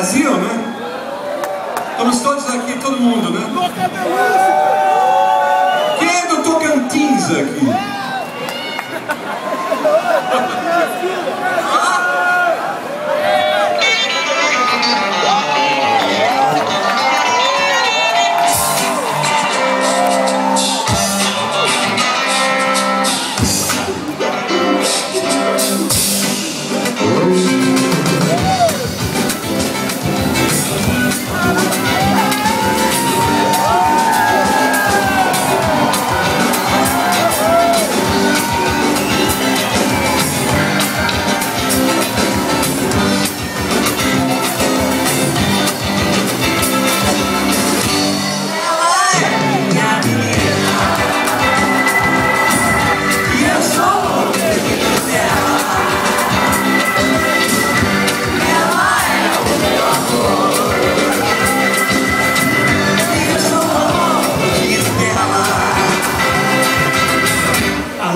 Brasil, né? Estamos todos aqui, todo mundo, né? Quem é do Tocantins aqui?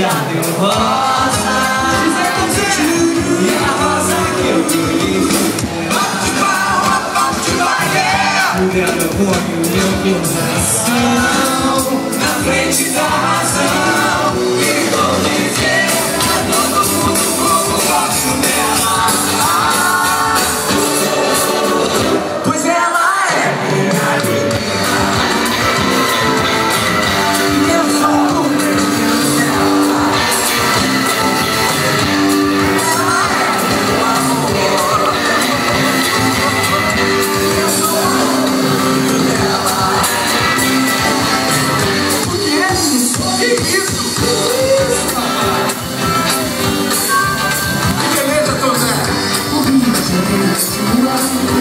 E a rosa que eu colhi Mudando põe o meu coração. Na frente da razão You. are